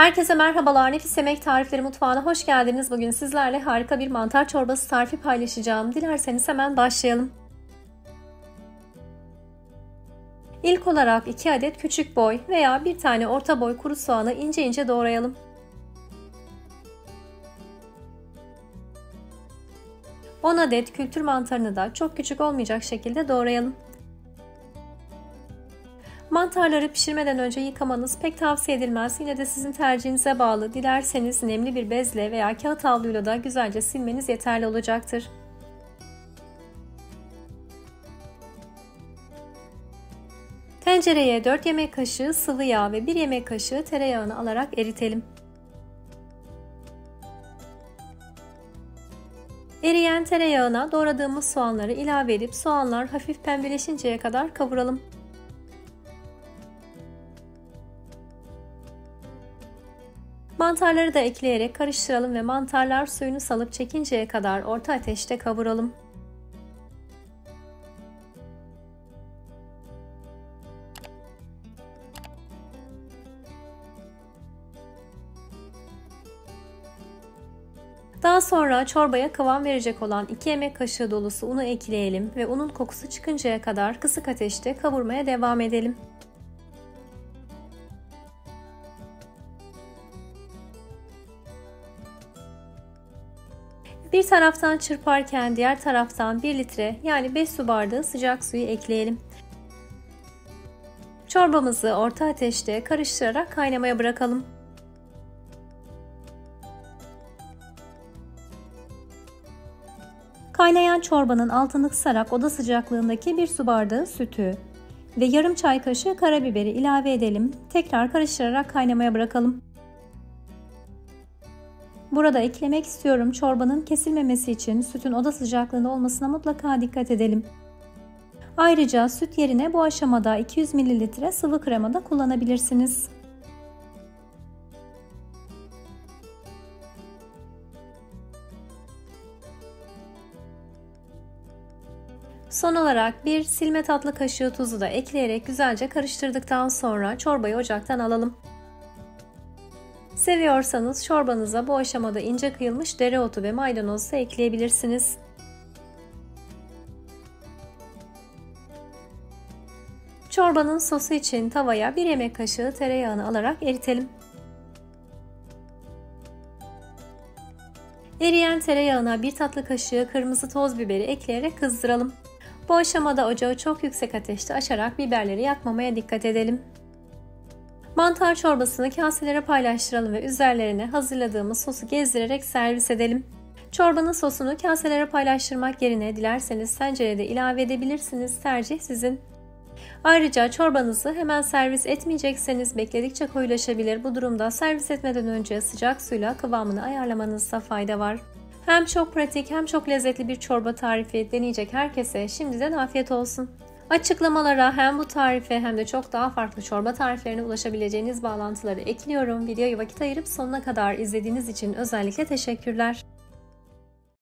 Herkese merhabalar. Nefis Yemek Tarifleri Mutfağı'na hoş geldiniz. Bugün sizlerle harika bir mantar çorbası tarifi paylaşacağım. Dilerseniz hemen başlayalım. İlk olarak 2 adet küçük boy veya bir tane orta boy kuru soğanı ince ince doğrayalım. On adet kültür mantarını da çok küçük olmayacak şekilde doğrayalım. Mantarları pişirmeden önce yıkamanız pek tavsiye edilmez. Yine de sizin tercihinize bağlı. Dilerseniz nemli bir bezle veya kağıt havluyla da güzelce silmeniz yeterli olacaktır. Tencereye 4 yemek kaşığı sıvı yağ ve 1 yemek kaşığı tereyağını alarak eritelim. Eriyen tereyağına doğradığımız soğanları ilave edip soğanlar hafif pembeleşinceye kadar kavuralım. Mantarları da ekleyerek karıştıralım ve mantarlar suyunu salıp çekinceye kadar orta ateşte kavuralım. Daha sonra çorbaya kıvam verecek olan 2 yemek kaşığı dolusu unu ekleyelim ve unun kokusu çıkıncaya kadar kısık ateşte kavurmaya devam edelim. Bir taraftan çırparken diğer taraftan 1 litre yani 5 su bardağı sıcak suyu ekleyelim. Çorbamızı orta ateşte karıştırarak kaynamaya bırakalım. Kaynayan çorbanın altını kısarak oda sıcaklığındaki bir su bardağı sütü ve yarım çay kaşığı karabiberi ilave edelim. Tekrar karıştırarak kaynamaya bırakalım. Burada eklemek istiyorum çorbanın kesilmemesi için sütün oda sıcaklığında olmasına mutlaka dikkat edelim. Ayrıca süt yerine bu aşamada 200 ml sıvı krema da kullanabilirsiniz. Son olarak bir silme tatlı kaşığı tuzu da ekleyerek güzelce karıştırdıktan sonra çorbayı ocaktan alalım. Seviyorsanız çorbanıza bu aşamada ince kıyılmış dereotu ve maydanoz da ekleyebilirsiniz. Çorbanın sosu için tavaya 1 yemek kaşığı tereyağını alarak eritelim. Eriyen tereyağına 1 tatlı kaşığı kırmızı toz biberi ekleyerek kızdıralım. Bu aşamada ocağı çok yüksek ateşte açarak biberleri yakmamaya dikkat edelim. Mantar çorbasını kaselere paylaştıralım ve üzerlerine hazırladığımız sosu gezdirerek servis edelim. Çorbanın sosunu kaselere paylaştırmak yerine dilerseniz tencerede ilave edebilirsiniz. Tercih sizin. Ayrıca çorbanızı hemen servis etmeyecekseniz bekledikçe koyulaşabilir. Bu durumda servis etmeden önce sıcak suyla kıvamını ayarlamanızda fayda var. Hem çok pratik hem çok lezzetli bir çorba tarifi deneyecek herkese şimdiden afiyet olsun. Açıklamalara hem bu tarife hem de çok daha farklı çorba tariflerine ulaşabileceğiniz bağlantıları ekliyorum. Videoyu vakit ayırıp sonuna kadar izlediğiniz için özellikle teşekkürler.